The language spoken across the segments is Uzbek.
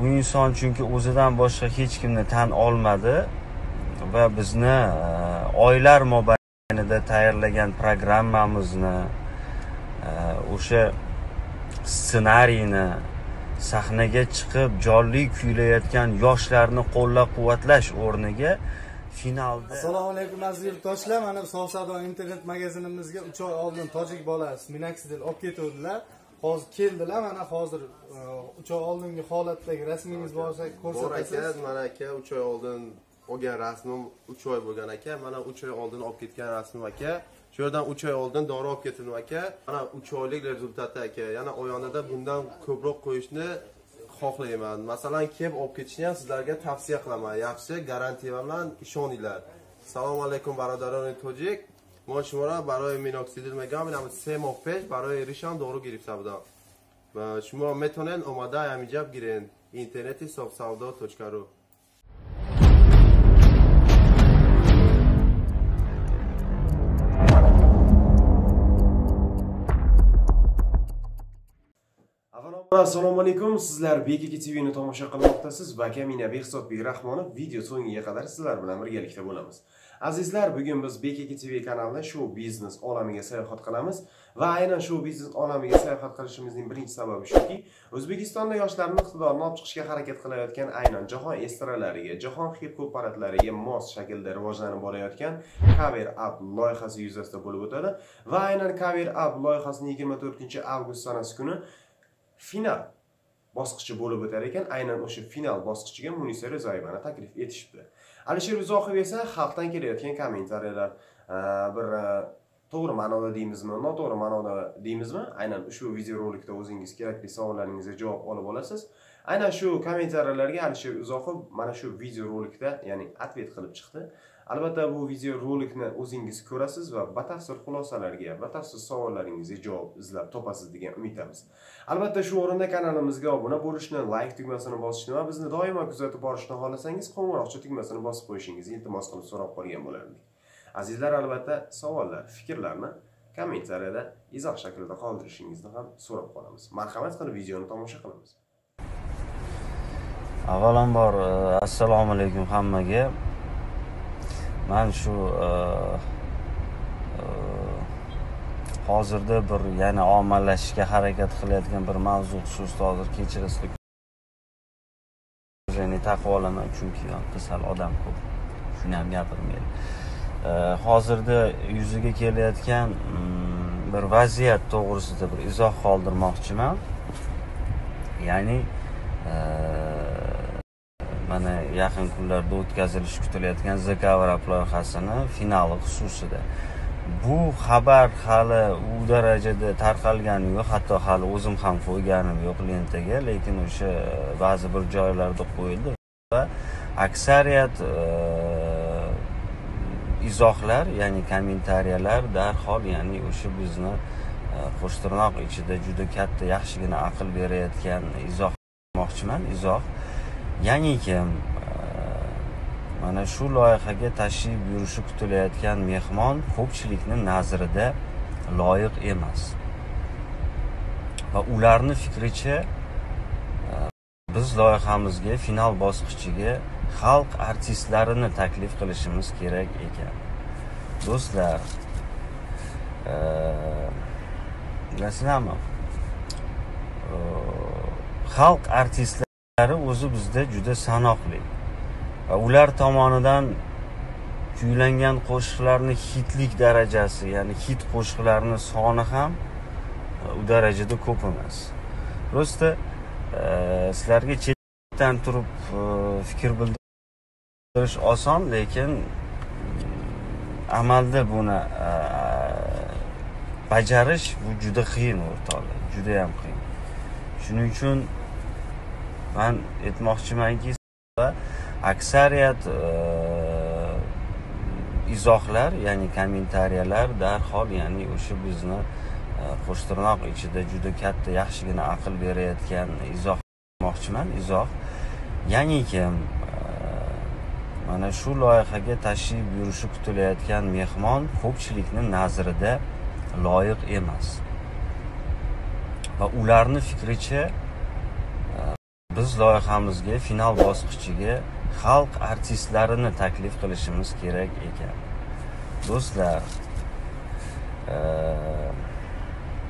u inson chunki o'zidan boshqa hech kimni tan olmadi va bizni e, oylar mobaynida tayyorlagan programmamizni e, o'sha ssenariyni sahnaga chiqib jonli kuylayotgan yoshlarni qo'llab quvvatlash o'rniga finalda assalomu alaykum aziz yurtdoshlar. Mana sof savdo internet magazinimizga uch oy oldin tojik bolasi minaxidil olib ketuvdilar hozir keldilar mana hozir e, uch oy oldingi holatdagi rasmingiz bo'lsa bor aka ko'rsatasiz mana aka uch oy oldin olgan rasmim uch oy bo'lgan aka mana uch oy oldin olib ketgan rasmim aka. Shu yerdan uch oy oldin dori olib ketdim aka. Mana uch oylik rezultati aka yana oyonida bundan ko'proq qo'yishni xohlayman. Masalan kelib olib ketishni ham sizlarga tavsiya qilaman. Yaxshi garantiya bilan ishoninglar. Салом алейкум бародарони тоҷик ما شما را برای میناکسیدیل میگم اینم سه ماه پیش برای ریشم دارو گرفته بودم. و شما میتونین اومده همینجا بگیرین. اینترنتی صاف سودا رو. assalomu alaykum sizlar bekiki tvni tomosha qilmoqdasiz va kamina behzodbek rahmonov video so'ngiga qadar sizlar bilan birgalikda bo'lamiz azizlar bugun biz bekaka tv kanalida shou biznes olamiga sayohat qilamiz va aynan shou biznes olamiga sayohat qilishimizning birinchi sababi shuki o'zbekistonda yoshlarni iqtidorini olib chiqishga harakat qilayotgan aynan jahon estralariga jahon hip hop mos shaklda rivojlanib borayotgan cover up loyihasi yuzasidan bo'lib o'tadi va aynan cover up loyihasini 24 avgust sanasi kuni final bosqichi bo'lib o'tar ekan aynan o'sha final bosqichiga munisa rizoyevani taklif etishibdi. Alisher uzoqov esa xalqdan kelayotgan kommentariyalar e, bir e, to'g'ri ma'noda deymizmi noto'g'ri ma'noda deymizmi? Aynan ushbu videorolikda o'zingiz kerakli savollaringizga javob olib olasiz. Aynan shu kommentariyalarga alisher uzoqov mana shu videorolikda ya'ni atvet qilib chiqdi. Albatta bu videorolikni o'zingiz ko'rasiz va batafsil xulosalarga batafsil savollaringizga javob izlab topasiz degan umiddamiz. Albatta shu o'rinda kanalimizga obuna bo'lishni layk tugmasini bosishni va bizni doimo kuzatib borishni xohlasangiz qo'ng'iroqcha tugmasini bosib qo'yishingizni iltimos qilib so'rab qolgan bo'lardik. Azizlar albatta savollar fikrlarni kommentariyada izoh shaklida qoldirishingizni ham so'rab qolamiz. Marhamat qilib videoni tomosha qilamiz. Avvalambor e, assalomu alaykum hammaga. Man shu e, e, hozirda bir yana ommalashishga harakat qilayotgan bir mavzu xususida hozir kechirasiz taqib olaman chunki yoqda sal odam ko'p. Shuni ham gapirmaydi hozirda yuzaga kelayotgan mm, bir vaziyat to'g'risida bir izoh qoldirmoqchiman. Ya'ni e, mana yaqin kunlarda o'tkazilishi kutilayotgan the cover loyihasini finali xususida. Bu xabar hali u darajada tarqalgani yo'q hatto hali o'zim ham qo'yganim yo'q lentaga lekin o'sha e, ba'zi bir joylarda qo'yildi va aksariyat e, izohlar ya'ni kommentariyalar darhol ya'ni o'sha bizni e, qo'shtirnoq ichida juda katta yaxshigina aql berayotgan izoh demoqchiman. Izoh ya'ni kim? Mana shu loyihaga tashrif buyurishi kutilayotgan mehmon ko'pchilikni nazarida loyiq emas. Va ularni fikricha e, biz loyihamizga final bosqichiga xalq artistlarini taklif qilishimiz kerak ekan. Do'stlar e, bilasizlarmi e, xalq artistlari o'zi bizda juda sanoqli. Va ular tomonidan kuylangan qo'shiqlarni hitlik darajasi ya'ni hit qo'shiqlarni soni ham e, u darajada ko'p emas. Просто e, sizlarga chetdan turib e, fikr bildirish oson lekin mm, amalda buni e, bajarish bu juda qiyin o'rtoqlar judayam qiyin. Shuning uchun man aytmoqchimanki aksariyat e, izohlar ya'ni kommentariyalar darhol ya'ni o'sha bizni e, qo'shtirnoq ichida juda katta yaxshigina aql berayotgan izoh demoqchiman izoh ya'ni kim e, mana shu loyihaga tashrif buyurishi kutilayotgan mehmon ko'pchilikni nazarida loyiq emas. Va ularni fikricha biz loyihamizga final bosqichiga xalq artistlarini taklif qilishimiz kerak ekan. Do'stlar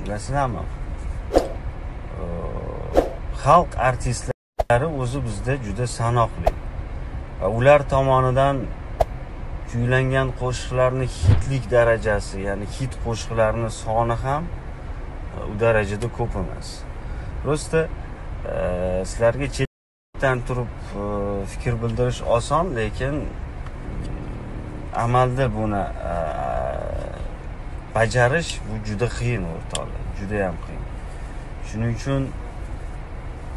bilasizlarmi xalq artistlari o'zi bizda juda sanoqli va ular tomonidan kuylangan qo'shiqlarni hitlik darajasi ya'ni hit qo'shiqlarni soni ham u darajada ko'p emas. Просто sizlarga chetdan turib fikr bildirish oson lekin amalda buni bajarish bu juda qiyin o'rtoqlar juda ham qiyin. Shuning uchun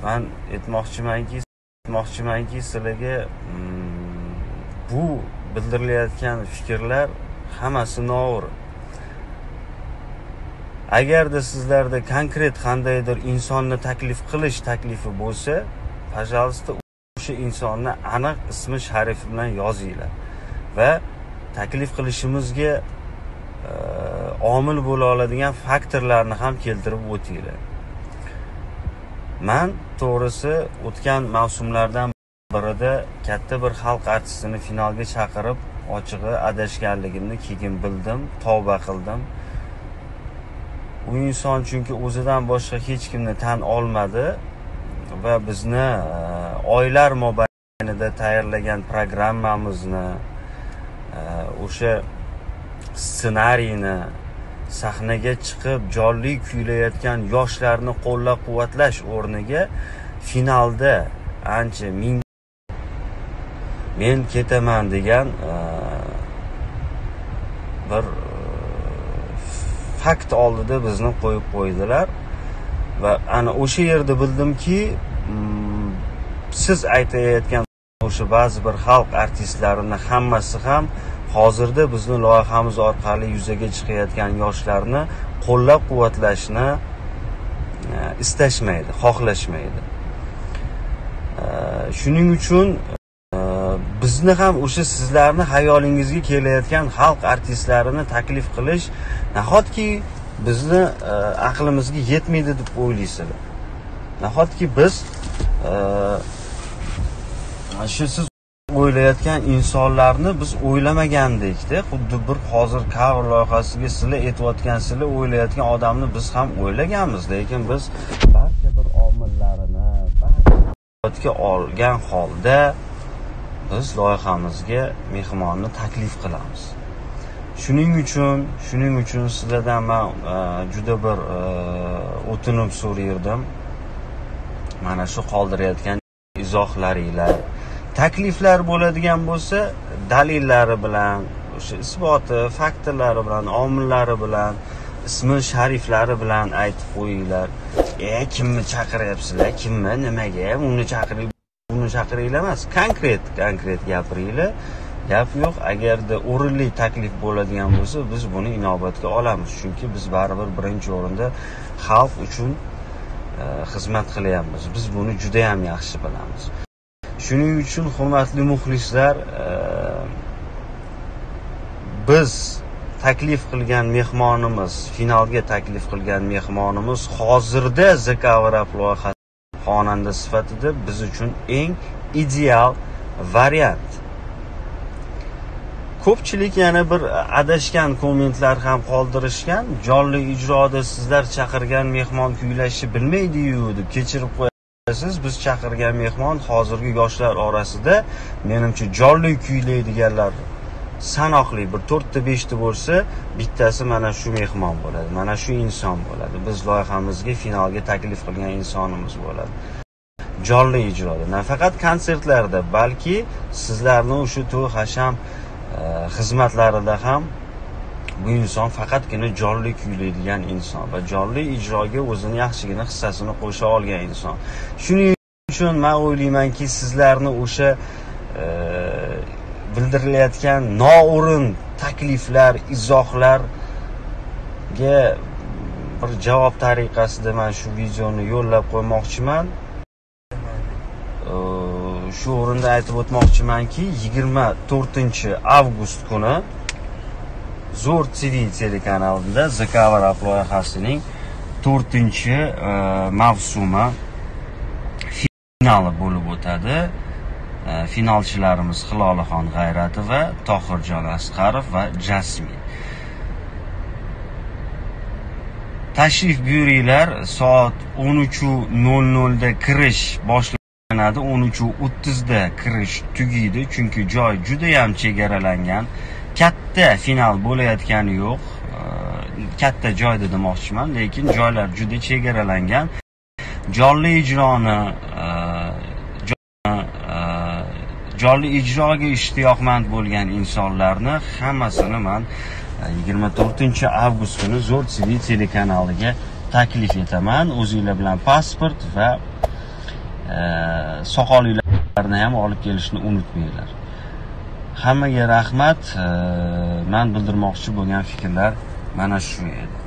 man aytmoqchimanki aytmoqchimanki sizlarga mm, bu bildirilayotgan fikrlar hammasi noto'g'ri. Agarda sizlarda konkret qandaydir insonni taklif qilish taklifi bo'lsa пожалуйста o'sha insonni aniq ismi sharifi bilan yozinglar va taklif qilishimizga e, omil bo'la oladigan faktorlarni ham keltirib o'tinglar. Man to'g'risi o'tgan mavsumlardan birida katta bir xalq artistini finalga chaqirib ochig'i adashganligimni keyin bildim tavba qildim. U inson chunki o'zidan boshqa hech kimni tan olmadi va bizni e, oylar mobaynida tayyorlagan programmamizni e, o'sha ssenariyni sahnaga chiqib jonli kuylayotgan yoshlarni qo'llab quvvatlash o'rniga finalda ancha ming men ketaman degan e, bir fakt oldida bizni qo'yib qo'ydilar. Va ana o'sha yerda bildimki mm, siz aytayotgan o'sha ba'zi bir xalq artistlarini hammasi ham hozirda bizni loyihamiz orqali yuzaga chiqayotgan yoshlarni qo'llab quvvatlashni e, istashmaydi xohlashmaydi. E, shuning uchun bizni ham o'sha sizlarni hayolingizga kelayotgan xalq artistlarini taklif qilish nahotki bizni e, aqlimizga yetmaydi deb o'ylaysizlar? Nahotki biz e, shu siz o'ylayotgan insonlarni biz o'ylamagandekda xuddi bir hozir cover loyihasiga sizlar aytayotgan sizlar o'ylayotgan odamni biz ham o'ylaganmiz. Lekin biz barcha bir omillarini barcha olgan holda biz loyihamizga mehmonni taklif qilamiz. Shuning uchun shuning uchun sizlardan man e, juda bir e, o'tinib so'rayirdim. Mana shu qoldirayotgan izohlaringlar. Takliflar bo'ladigan bo'lsa dalillari bilan o'sha isboti faktorlari bilan omillari bilan ismi shariflari bilan aytib qo'yinglar. E kimni chaqiryapsizlar? Kimni? Nimaga? Uni chaqiring uni chaqiringlar emas konkret konkret gapiringlar. Gap yo'q. Agarda o'rinli taklif bo'ladigan bo'lsa biz buni inobatga olamiz. Chunki biz baribir birinchi o'rinda xalq uchun e, xizmat qilyapmiz. Biz buni juda yam yaxshi bilamiz. Shuning uchun hurmatli muxlislar e, biz taklif qilgan mehmonimiz finalga taklif qilgan mehmonimiz hozirda the cover up loyihasi xonanda sifatida biz uchun eng ideal variant. Ko'pchilik yana bir adashgan kommentlar ham qoldirishgan. Jonli ijroda sizlar chaqirgan mehmon kuylashni bilmaydiyu deb kechirib qo'yasiz. Biz chaqirgan mehmon hozirgi yoshlar orasida menimcha jonli kuylaydiganlar sanoqli bir to'rtta beshta bo'lsa bittasi mana shu mehmon bo'ladi mana shu inson bo'ladi. Biz loyihamizga finalga taklif qilgan insonimiz bo'ladi. Jonli ijroda nafaqat konsertlarda balki sizlarni o'sha to'y hasham e, xizmatlarida ham bu inson faqatgina jonli kuylaydigan inson va jonli ijroga o'zini yaxshigina hissasini qo'sha olgan inson. Shuning uchun man o'ylaymanki sizlarni o'sha e, bildirilayotgan noo'rin takliflar izohlarga bir javob tariqasida man shu videoni yo'llab qo'ymoqchiman. Shu o'rinda aytib o'tmoqchimanki yigirma to'rtinchi avgust kuni zo'r tv telekanalida the cover up loyihasining to'rtinchi mavsumi finali bo'lib o'tadi. E, finalchilarimiz hilolixon g'ayratova tohirjon asqarov va jasmin. Tashrif buyuringlar soat 13:00 da kirish boshlanadi. 13:30 da kirish tugaydi chunki joy juda ham chegaralangan. Katta final bo'layotgani yo'q. E, katta joyda demoqchiman lekin joylar juda chegaralangan. Jonli ijroni e, jo- e, jonli ijroga ishtiyoqmand bo'lgan insonlarni hammasini man e, 24 avgust kuni zo'r tv telekanaliga taklif etaman. O'zinglar bilan pasport va e, soqolinglarni ham olib kelishni unutmanglar. Hammaga rahmat. E, man bildirmoqchi bo'lgan fikrlar mana shu edi.